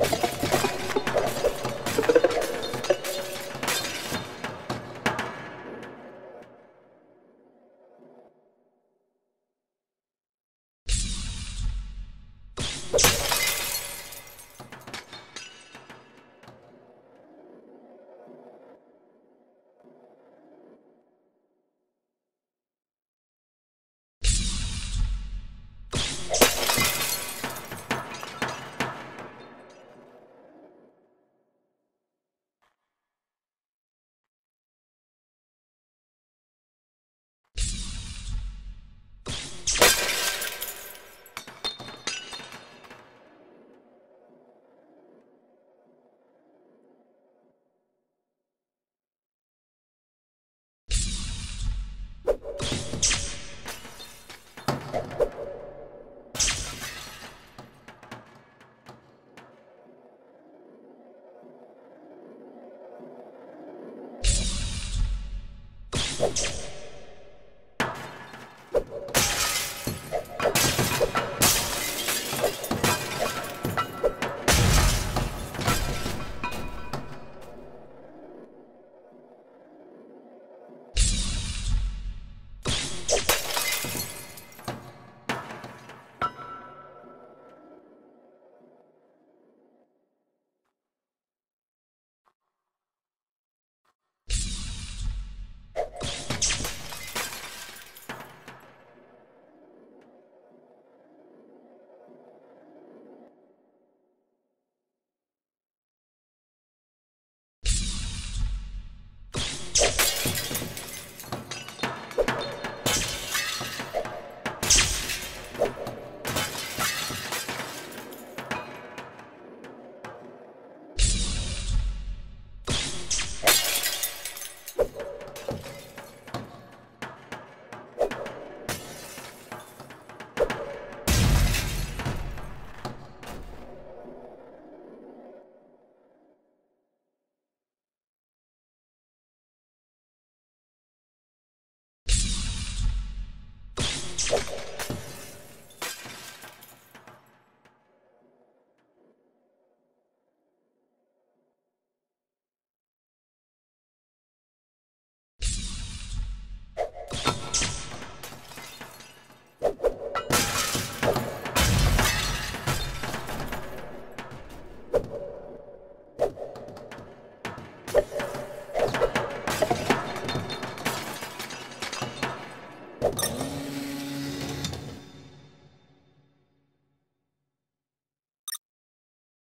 you. You